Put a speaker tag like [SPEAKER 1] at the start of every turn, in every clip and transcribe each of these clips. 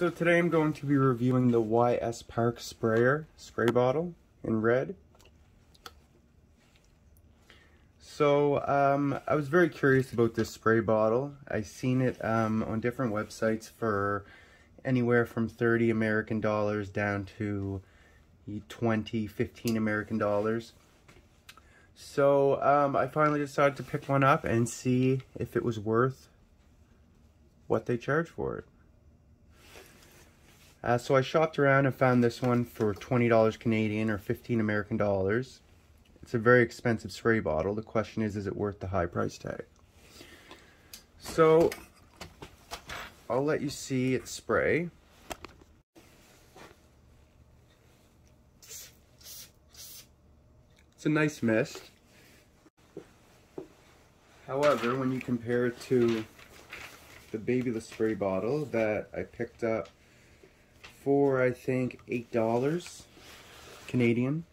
[SPEAKER 1] So today I'm going to be reviewing the YS Park Sprayer spray bottle in red. So um, I was very curious about this spray bottle. I seen it um, on different websites for anywhere from 30 American dollars down to 20, 15 American dollars. So um, I finally decided to pick one up and see if it was worth what they charge for it. Uh, so I shopped around and found this one for $20 Canadian or 15 American dollars. It's a very expensive spray bottle. The question is, is it worth the high price tag? So I'll let you see it spray. It's a nice mist. However, when you compare it to the BaByliss spray bottle that I picked up for I think eight dollars Canadian.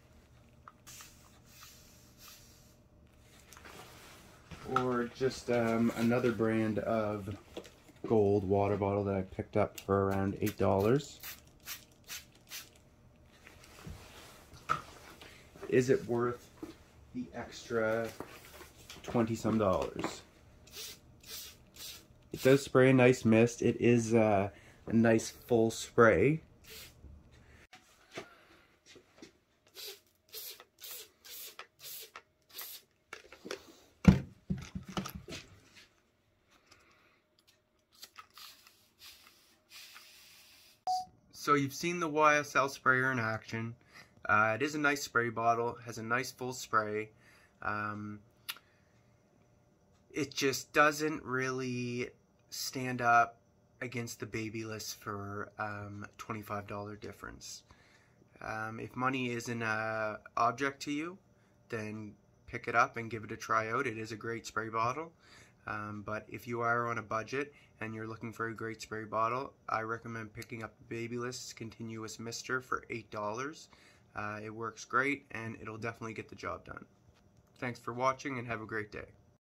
[SPEAKER 1] Or just um, another brand of gold water bottle that I picked up for around eight dollars. Is it worth the extra 20 some dollars? It does spray a nice mist. It is uh, a nice full spray. So you've seen the YSL sprayer in action. Uh, it is a nice spray bottle, has a nice full spray. Um, it just doesn't really stand up against the BaByliss for um, $25 difference. Um, if money isn't an object to you, then pick it up and give it a try out. It is a great spray bottle. Um, but if you are on a budget and you're looking for a great spray bottle, I recommend picking up the BaByliss Continuous Mister for $8. Uh, it works great and it'll definitely get the job done. Thanks for watching and have a great day.